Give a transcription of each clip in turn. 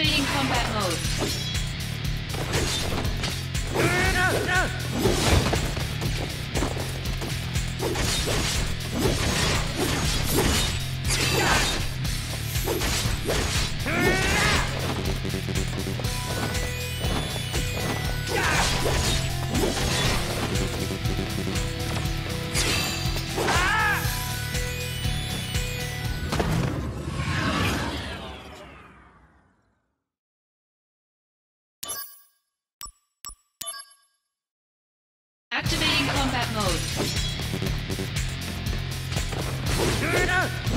Activating combat mode. Activating combat mode. Activating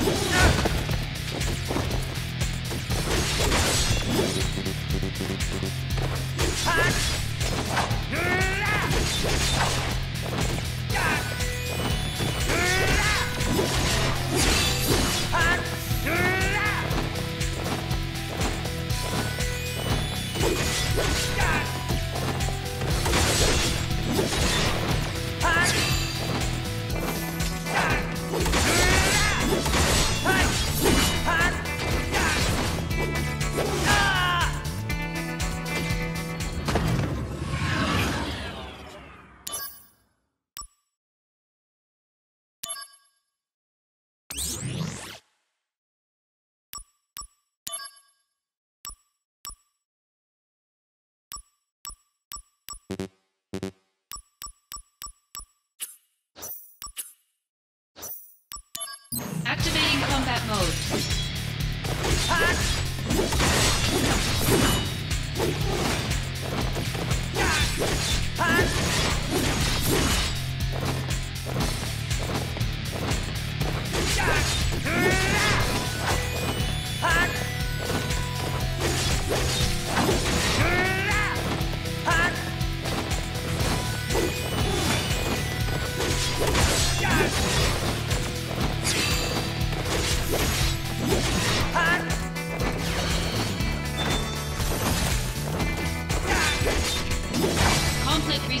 Conflict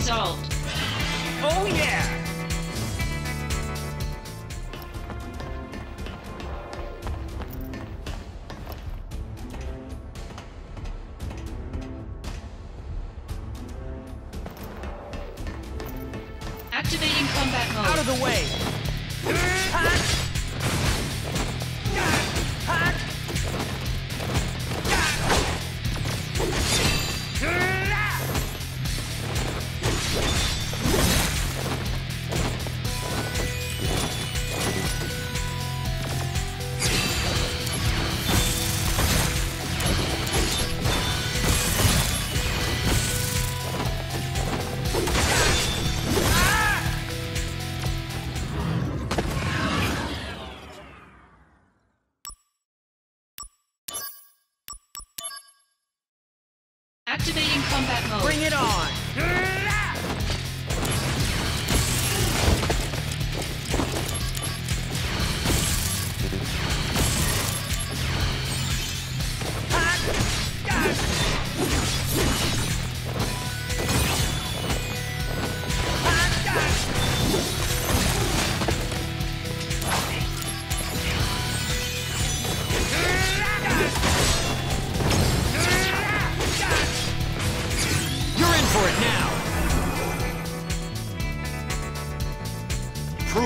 resolved. Oh yeah! Activating combat mode. Out of the way!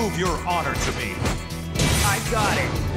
Prove your honor to me. I got it!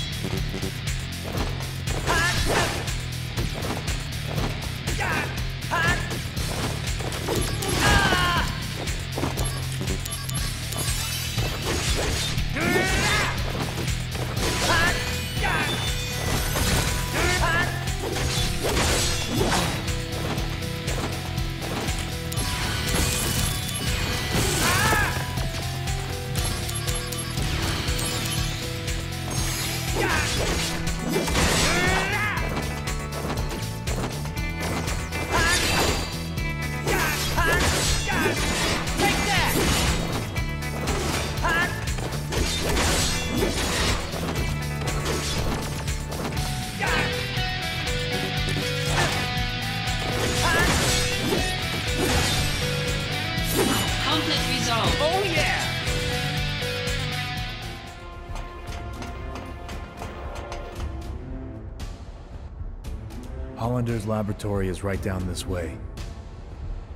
Hollander's laboratory is right down this way.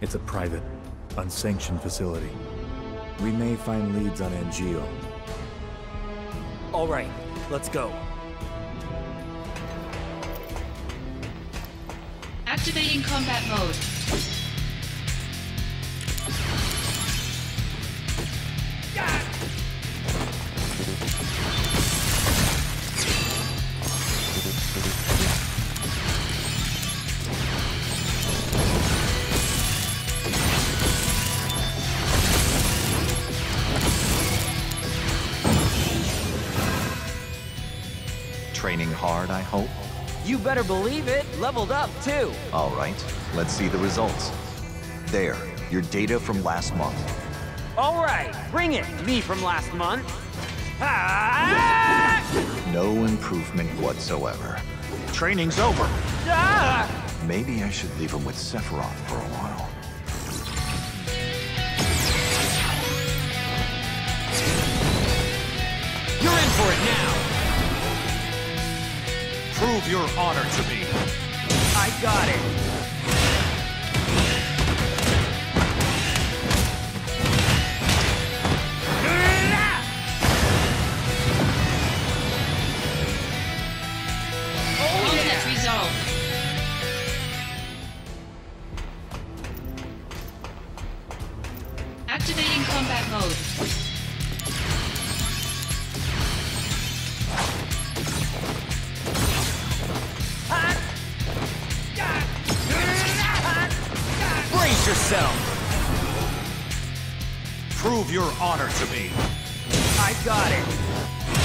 It's a private, unsanctioned facility. We may find leads on Angeal. All right, let's go. Activating combat mode. Training hard, I hope? You better believe it. Leveled up, too. All right, let's see the results. There, your data from last month. All right, bring it. Me from last month. Ah! No improvement whatsoever. Training's over. Ah! Maybe I should leave him with Sephiroth for a while. You're in for it now. Prove your honor to me. I got it. Yourself. Prove your honor to me. I got it.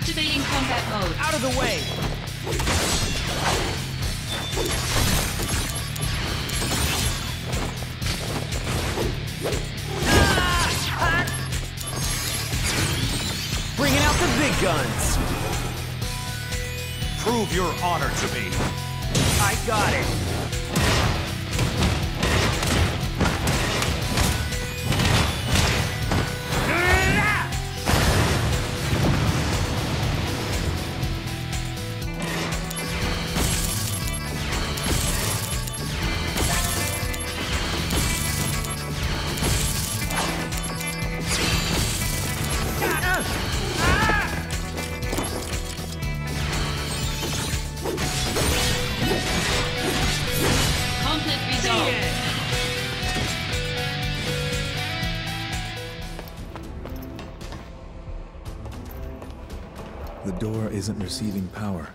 Activating combat mode. Out of the way! Bringing out the big guns! Prove your honor to me. I got it. Isn't receiving power.